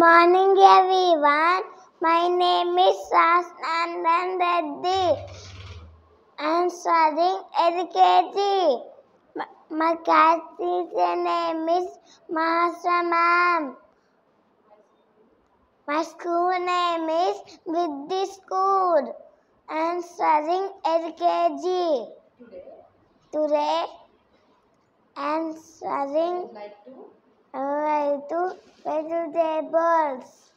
Morning everyone. My name is Sasnandan Reddy. I am studying LKG. My, my class teacher name is Master Ma'am. My school name is Vidhi School. I am studying LKG. Today, I am studying to vegetables.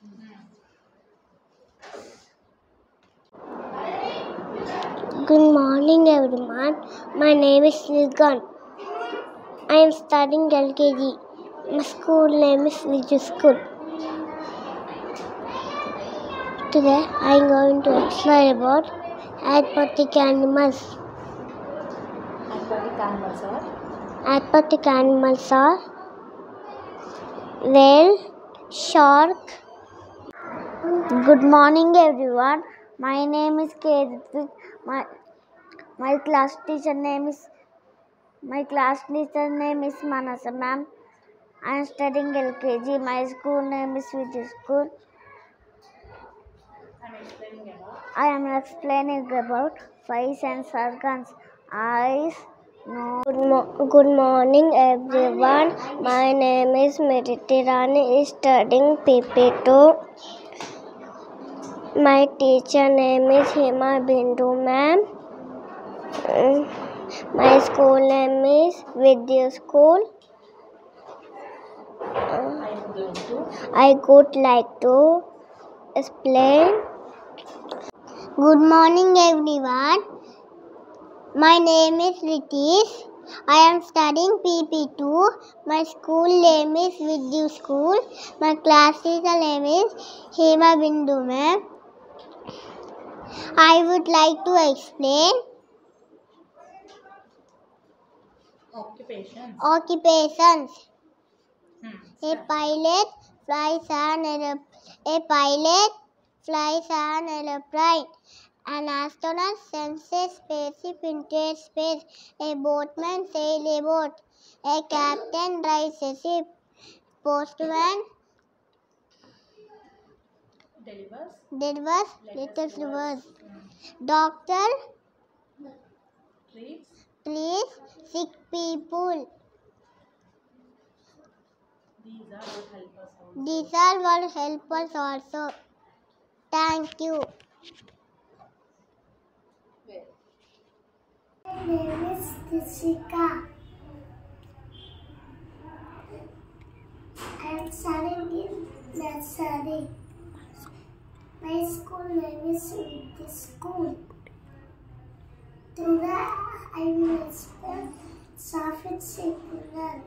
Good morning, everyone. My name is Nilgan. I am studying LKG. My school name is Vijay School. Today, I am going to explain about aquatic animals. aquatic animals are Aquatic animals are whale, shark. Good morning, everyone. My name is Kedvik. My my class teacher name is my class teacher name is Manasa ma'am. I am studying LKG. My school name is Vijay School. I am explaining about face and organs. Eyes. Good, mo- good morning, everyone. My name is Meditirani, studying PP2. My teacher name is Hima Bindu, ma'am. Mm, My school name is Vidyouth School. I would like to explain. Good morning, everyone. My name is Ritish. I am studying PP2. My school name is Vidyouth School. My class teacher name is Hema Bindu, ma'am. I would like to explain occupations. occupations. Hmm. A pilot flies an aeroplane. A pilot flies an aeroplane. An astronaut sends a spaceship into space. A boatman sails a boat. A captain drives a ship. Postman Delivers. delivers letters us. Doctor Treats. treats sick people. These are what help us out. These are what help us also. Thank you. My name is Tishika. I am studying in nursery. My school name is Vidyouth School. Today I will explain traffic signal.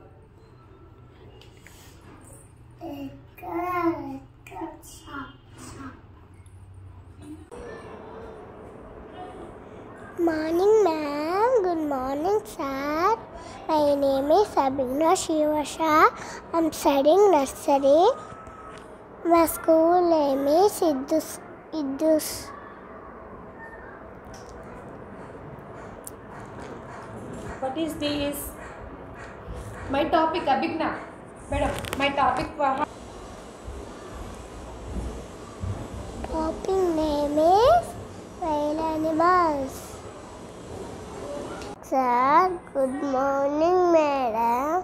A car, a car, stop, stop. Morning, ma'am. Good morning, sir. My name is Abhigna Shivasha. I'm studying nursery. My school name is Idus. Idus. What is this? My topic, Abhigna. Madam, my topic for Topic name is Wild Animals. Sir, good morning, madam.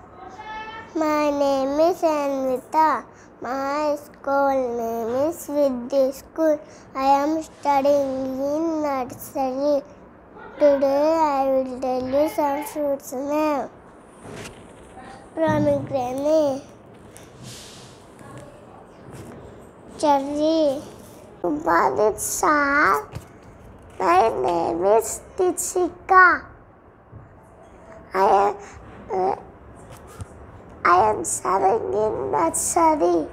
My name is Anvita. My school name is Vidyouth School. I am studying in nursery. Today I will tell you some fruits name. Pomegranate. Cherry. Good morning, sir. My name is Tishika. I am, uh, I am studying in nursery.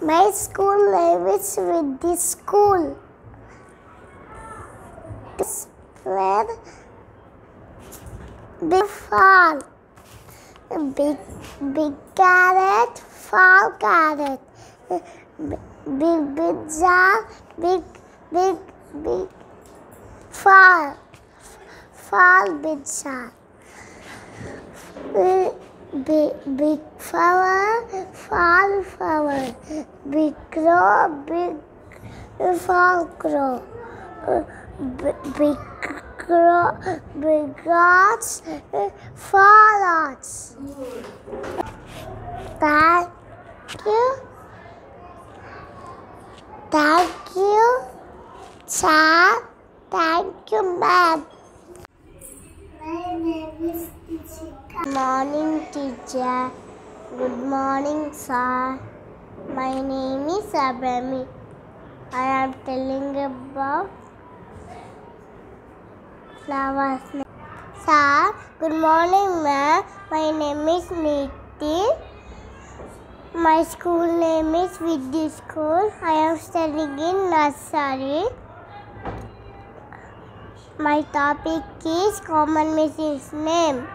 My school name is Vidyouth School. This where big fall, big big carrot, fall carrot, big big jar, big fall big, sand. Big, big flower, fall flower. Big crow, big fall crow. Big crow, big rocks, fall rocks. Thank you. Thank you, Chad. Thank you, Mom. Good Morning teacher. Good morning sir. My name is Abami. I am telling about flowers. Sir, good morning ma'am. My name is Niti. My school name is Vidhi School. I am studying in nursery. My topic is common missus name.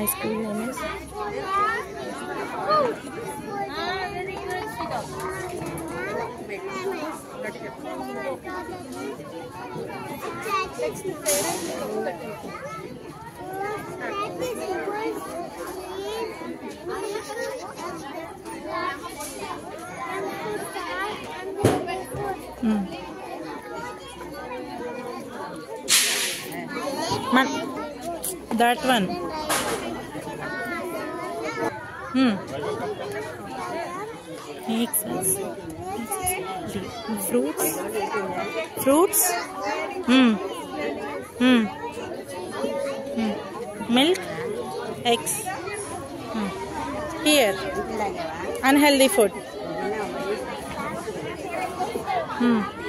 my school name is. Mm. That one. Hmm. Fruits. Fruits. Hmm. Hmm. Hmm. Milk. Eggs. Hmm. Here. Unhealthy food. Hmm.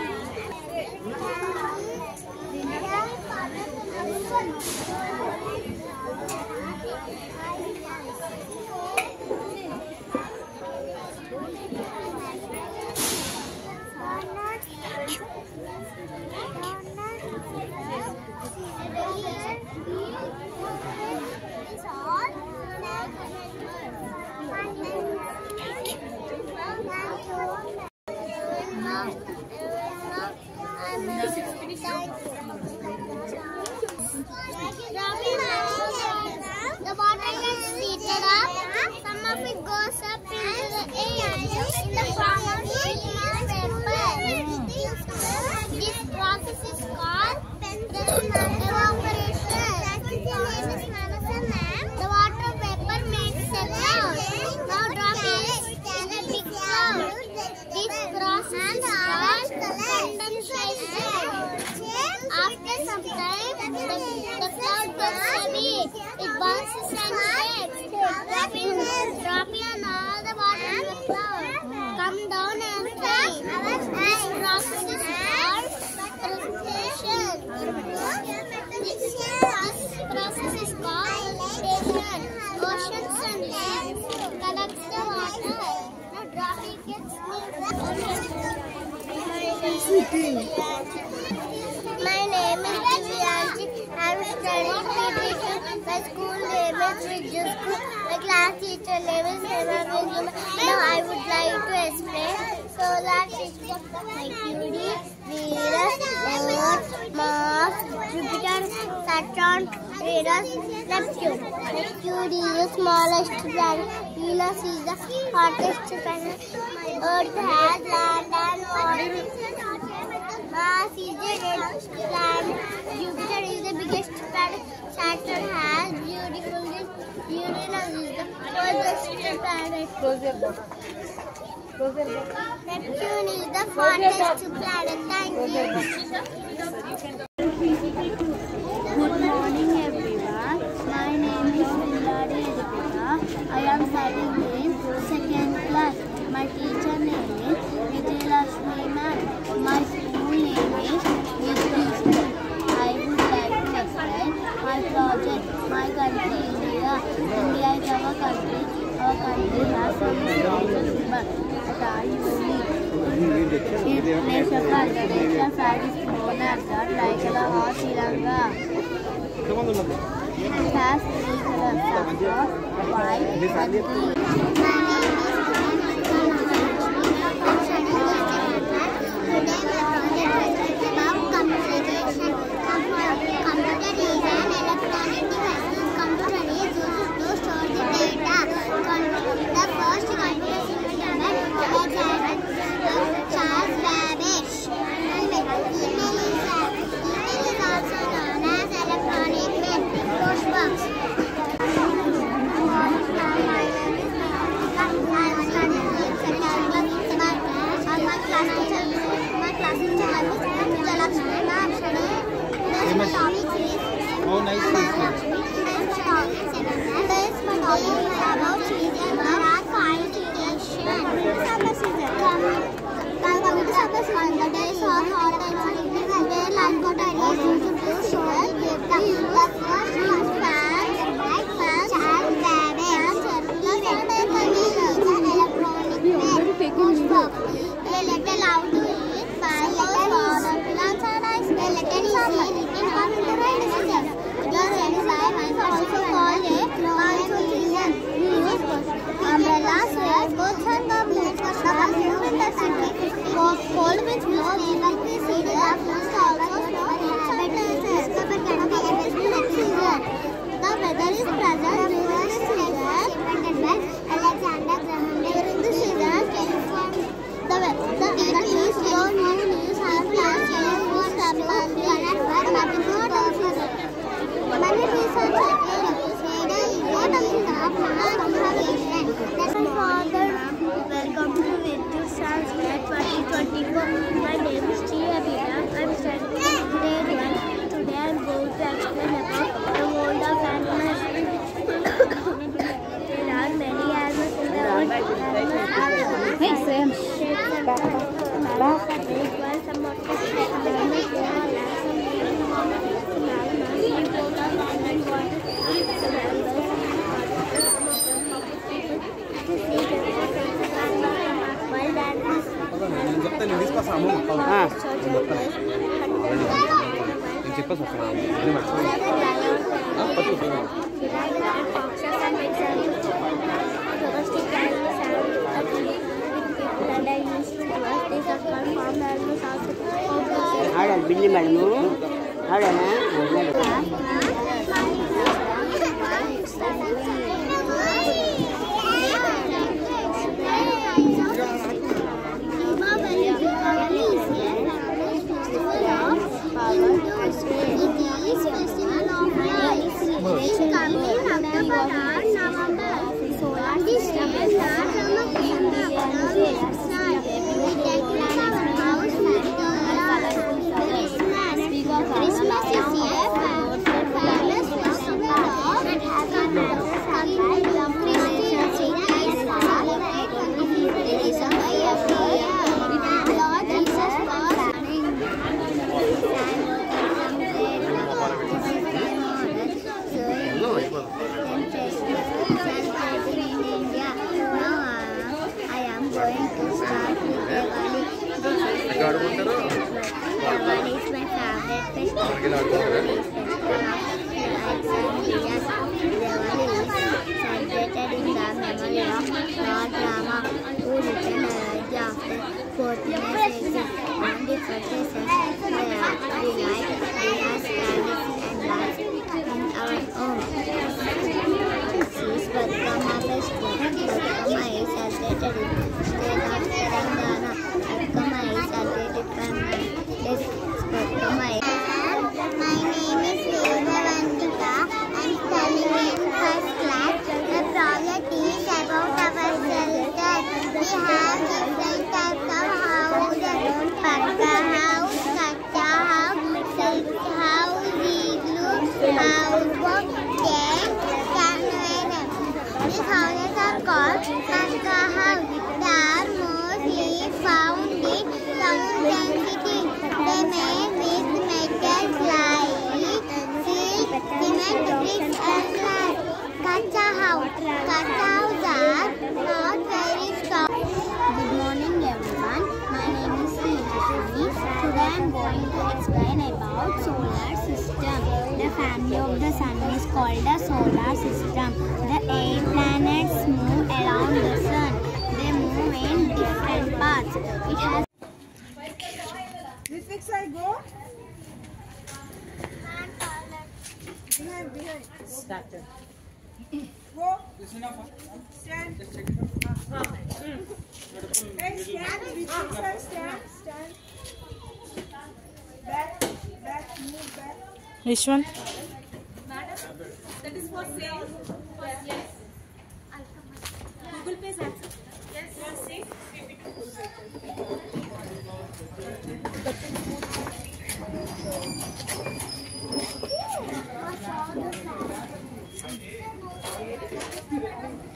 The water gets heated up. Some of it goes up into the air in the form of liquid vapor. This process is called evaporation. The water vapor makes a cloud. Now drop it in a big cloud. This process is called condensation. After some time, the, the cloud gets heavy. It bounces and shakes. Dropping, dropping and all the water in the cloud come down and fly. This process is called precipitation. This process is called precipitation. Oceans and lakes collects the water. Now dropping gets my name is Divyanshi. I'm studying PPC. My school name is Vijay School. My class teacher name is Hema Vijay. Now I would like to explain solar system. Mercury, Venus, Earth, Mars, Jupiter, Saturn, Venus, Neptune. Mercury is the smallest planet. Venus is the hottest planet. Earth has land and water. Mars is the red planet. Jupiter is the biggest planet. Saturn has beautiful Uranus is the furthest planet. Neptune is the farthest planet. Thank you. Our country. Our country has some resources but that are unique. Its national cultivation flag is known as the Tricolor of Sri It has three colors of white and green. Gracias. Behind, behind. Stand. Stand. Which one? Madam, that is for sale. Yes. Google Pay is accepted. Yes. You are safe. Thank you. …我、そ的だ。…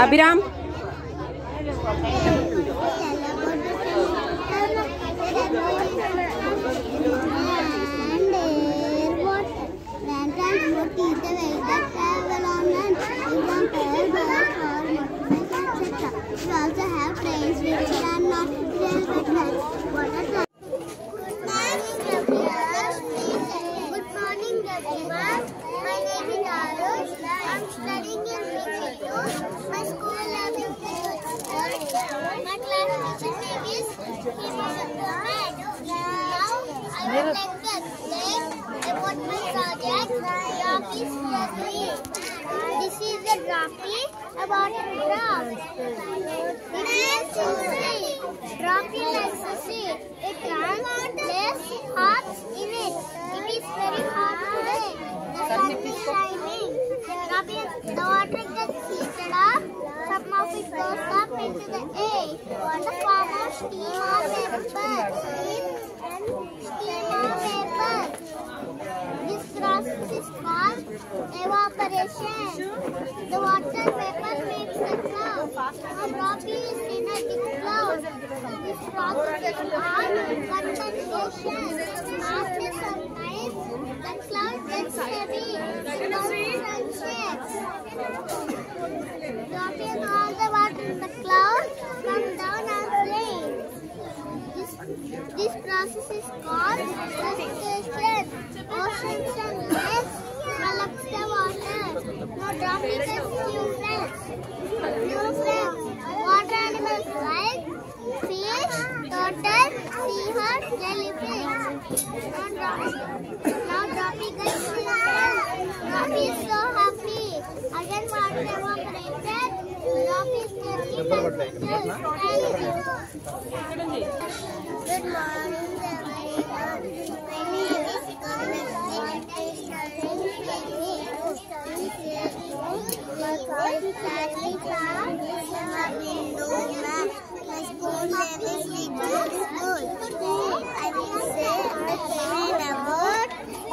Abhiram Dropping all the water in the cloud come down and rain. This, this process is called precipitation. The water. Dropping is. Water animals like fish, turtle, seahorse, jellyfish. Now dropping, now dropping gets new friends. Dropping is so happy. Again water evaporated. Dropping is getting Thank you. Good morning, everyone. My name is Kamal. My college family from Indora. My school name is. I will say about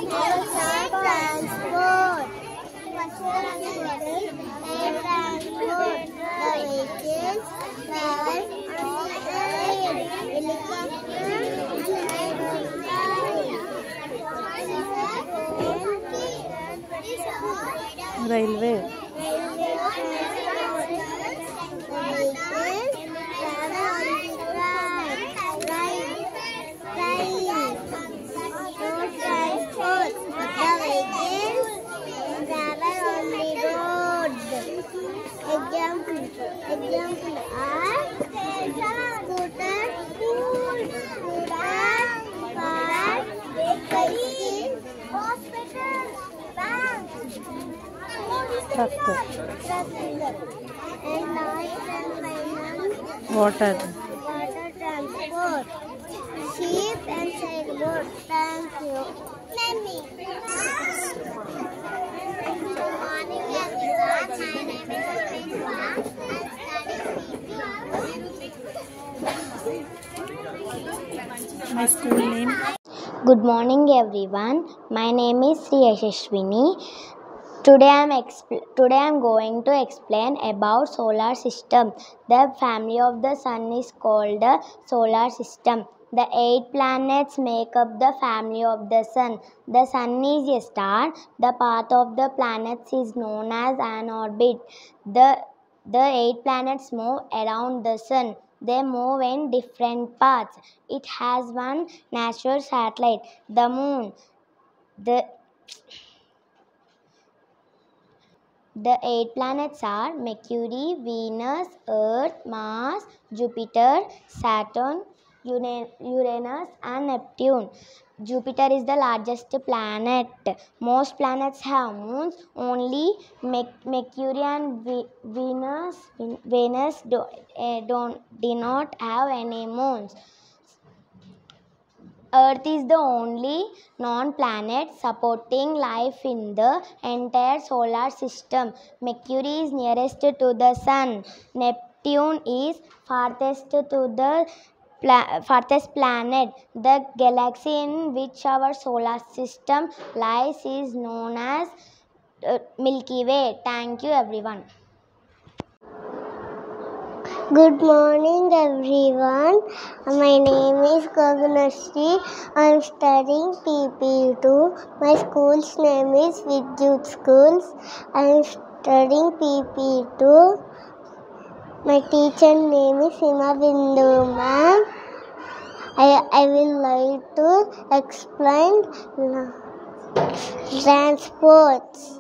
air transport. transport. And sailboat. Thank you. Good morning everyone. My name is Prince Sri Today I'm expl- today I'm going to explain about solar system. The family of the sun is called the solar system. The eight planets make up the family of the sun. The sun is a star. The path of the planets is known as an orbit. The the eight planets move around the sun. They move in different paths. It has one natural satellite, the moon. The the eight planets are Mercury, Venus, Earth, Mars, Jupiter, Saturn, Uranus, and Neptune. Jupiter is the largest planet. Most planets have moons. Only Mercury and Venus, Venus do, eh, don't, do not have any moons. Earth is the only non planet supporting life in the entire solar system. Mercury is nearest to the Sun. Neptune is farthest to the pla- farthest planet. The galaxy in which our solar system lies is known as uh, Milky Way. Thank you, everyone. Good morning, everyone. My name is Gaganashri. I am studying PP2. My school's name is Vidyouth Schools. I am studying PP2. My teacher name is Hima Bindu ma'am. I, I will like to explain transports.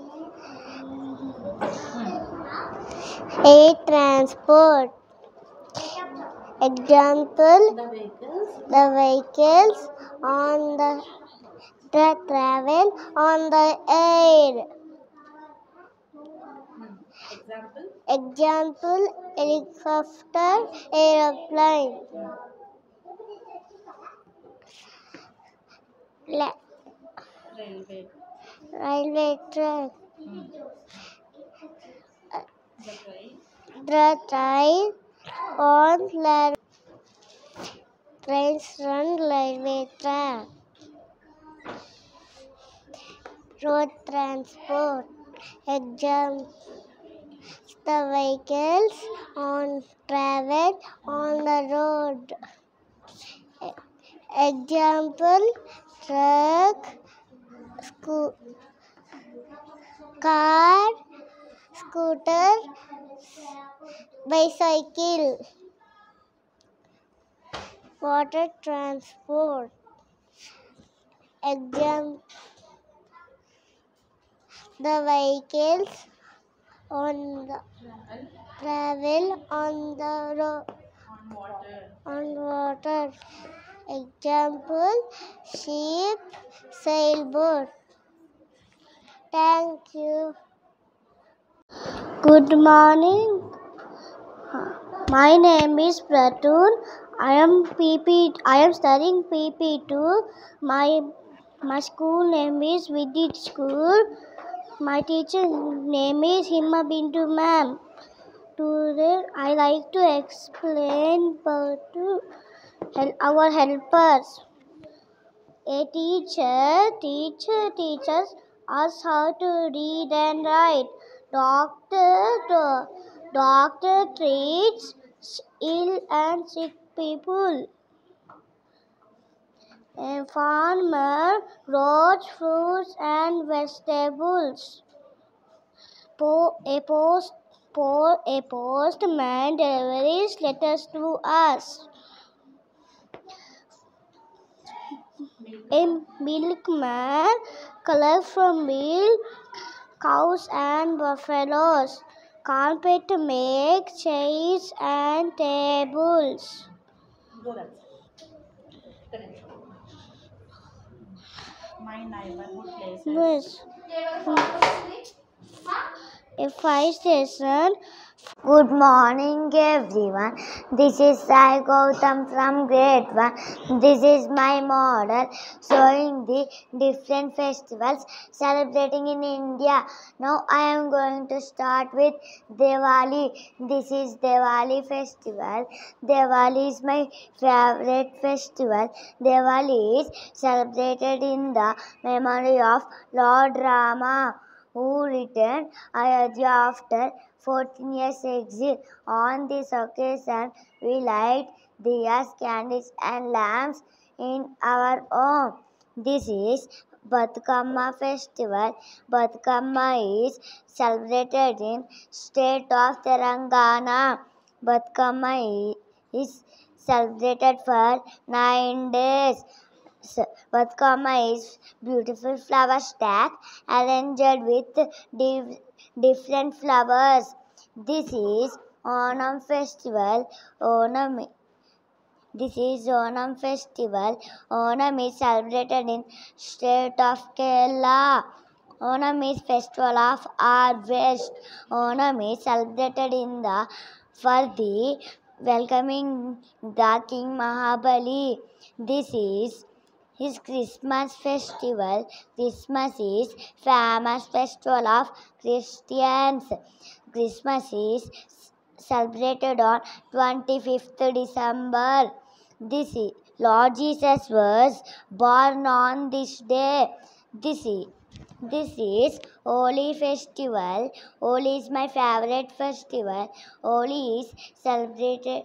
Air transport. Example, the vehicles on the that travel on the air. Example, helicopter, aeroplane. La- railway track. Hmm. Uh, the train on la- trains run railway track. Road transport. Example, the vehicles on travel on the road. Example, truck, sco- car, scooter, bicycle. Water transport. Example, the vehicles on the travel on the road on water. Example, ship, sailboat. Thank you. Good morning. My name is Pratun. I am PP. I am studying PP2. My my school name is Vidyouth School. My teacher name is Hima Bindu Ma'am. Today I like to explain about our helpers. A teacher, teacher teaches us how to read and write. Doctor, do- doctor treats ill and sick people. A farmer grows fruits and vegetables. Po- a post po- a postman delivers letters to us. A milkman collects from milk cows and buffaloes. Carpenter make chairs and tables. My neighborhood places. Yes. A fire station. Good morning, everyone. This is Sai Gautam from grade 1. This is my model showing the different festivals celebrating in India. Now I am going to start with Diwali. This is Diwali festival. Diwali is my favorite festival. Diwali is celebrated in the memory of Lord Rama who returned Ayodhya after 14 years exist. On this occasion, we light diyas, candles, and lamps in our home. This is Bathukamma festival. Bathukamma is celebrated in state of Telangana. Bathukamma is celebrated for nine days. Bathukamma is beautiful flower stack arranged with div- different flowers. This is Onam festival. Onam this is Onam festival. Onam is celebrated in state of Kerala. Onam is festival of harvest. Onam is celebrated in the for the welcoming the King Mahabali. This is his Christmas festival. Christmas is famous festival of Christians. Christmas is celebrated on 25th December. This is Lord Jesus was born on this day. This is This is Holi festival. Holi is my favorite festival. Holi is celebrated.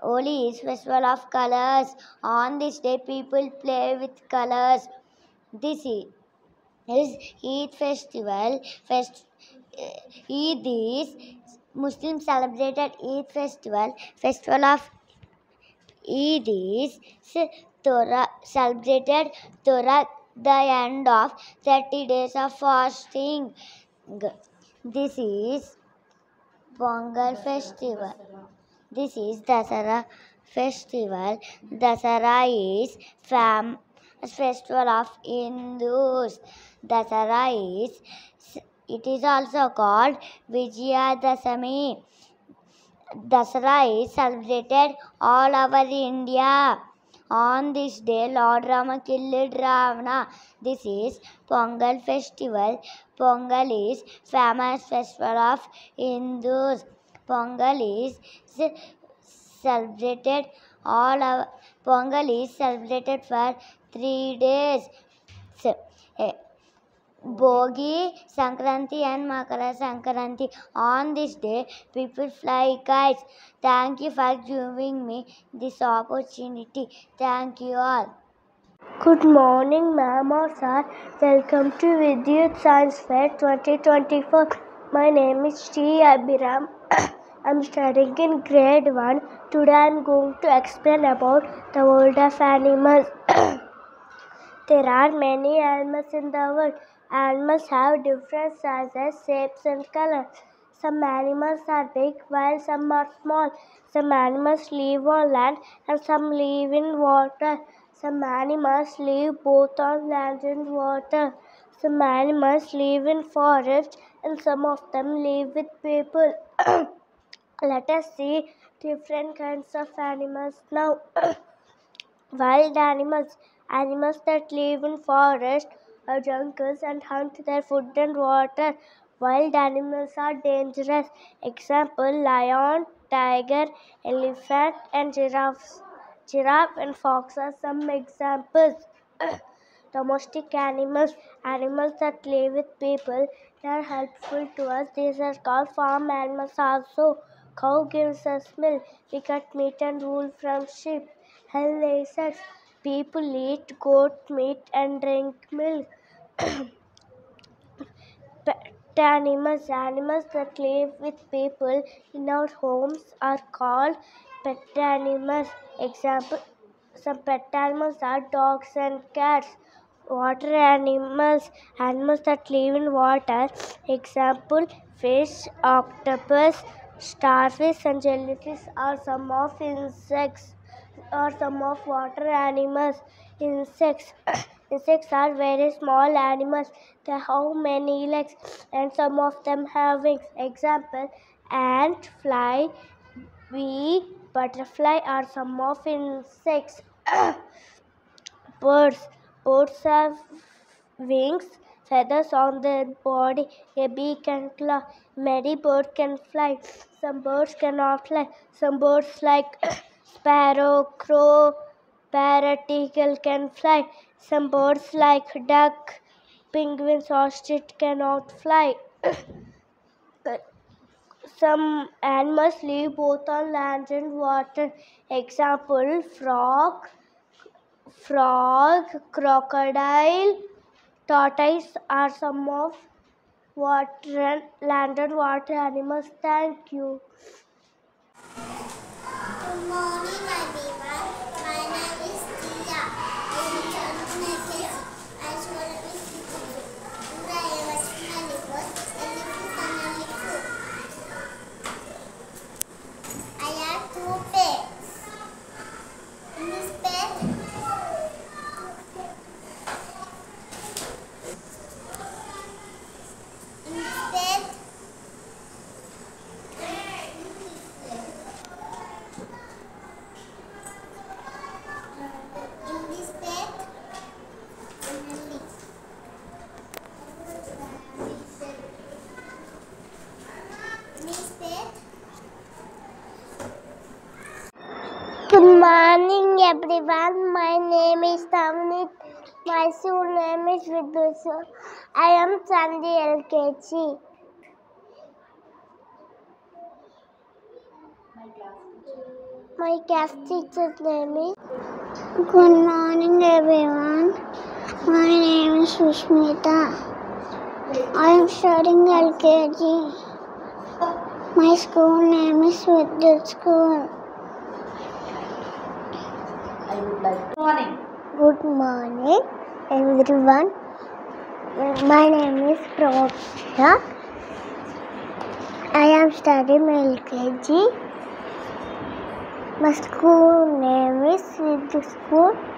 Holi is festival of colors. On this day, people play with colors. This is Eid festival. Fest, eh, Eid is Muslim celebrated Eid festival. Festival of Eid is Torah celebrated Torah the end of 30 days of fasting. This is Pongal festival. This is Dasara festival. Dasara is fam festival of Hindus. Dasara is it is also called Vijayadashami. Dasara is celebrated all over India. On this day, Lord Rama killed Ravana. This is Pongal festival. Pongal is famous festival of Hindus. Pongal is celebrated all over, Pongal is celebrated for three days. Eh, Bhogi, Sankranti and Makara Sankranti. On this day, people fly kites. Thank you for giving me this opportunity. Thank you all. Good morning, ma'am or sir. Welcome to Vidyouth Science Fair 2024. My name is T. Abhiram. I'm studying in grade 1. Today I'm going to explain about the world of animals. there are many animals in the world. Animals have different sizes, shapes, and colors. Some animals are big while some are small. Some animals live on land and some live in water. Some animals live both on land and water. Some animals live in forests and some of them live with people. Let us see different kinds of animals now. Wild animals, animals that live in forests or jungles and hunt their food and water. Wild animals are dangerous. Example lion, tiger, elephant, and giraffes. Giraffe and fox are some examples. Domestic animals, animals that live with people, they are helpful to us. These are called farm animals also. Cow gives us milk. We cut meat and wool from sheep. Hen lays. People eat goat meat and drink milk. Pet animals, animals that live with people in our homes are called pet animals. Example, some pet animals are dogs and cats. Water animals, animals that live in water. Example, fish, octopus, starfish, and jellyfish are some of insects or some of water animals. Insects. Insects are very small animals. They have many legs and some of them have wings. Example, ant, fly, bee, butterfly are some of insects. Birds. Birds have wings, feathers on their body, a beak and claw. Many birds can fly. Some birds cannot fly. Some birds like sparrow, crow, parrot, eagle can fly. Some birds like duck, penguins, ostrich cannot fly. Some animals live both on land and water. Example, frog, frog, crocodile, tortoise are some of water land and water animals. Thank you. Good morning, everyone. My name is Tia. I am studying KG. I should be speaking. Today I was in a report. I have two pets. In this pet, in this pet, everyone. My name is Tavnit. My school name is Vidusha. I am Sandhi LKG. My class teacher's name is. Good morning, everyone. My name is Sushmita. I am studying LKG. My school name is Vidyouth School. Good morning, everyone. My name is Prabha. I am studying LKG. My school name is Vidya School.